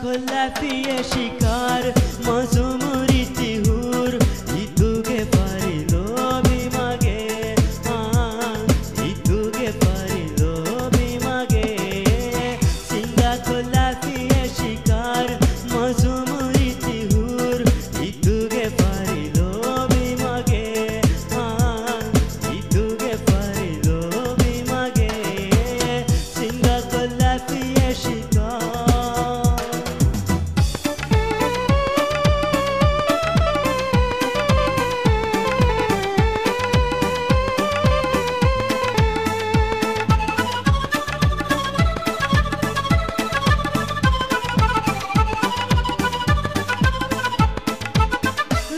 को लाफिए शिकार मजूमूर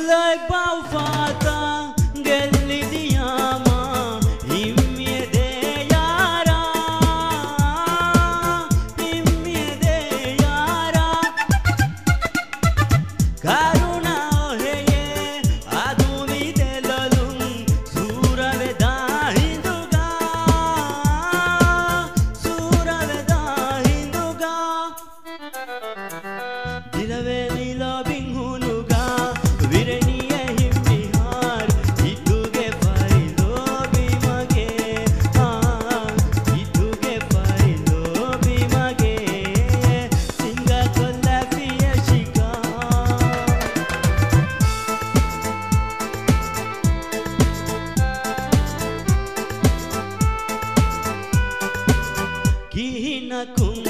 来爆发的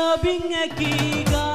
Sabing Akiga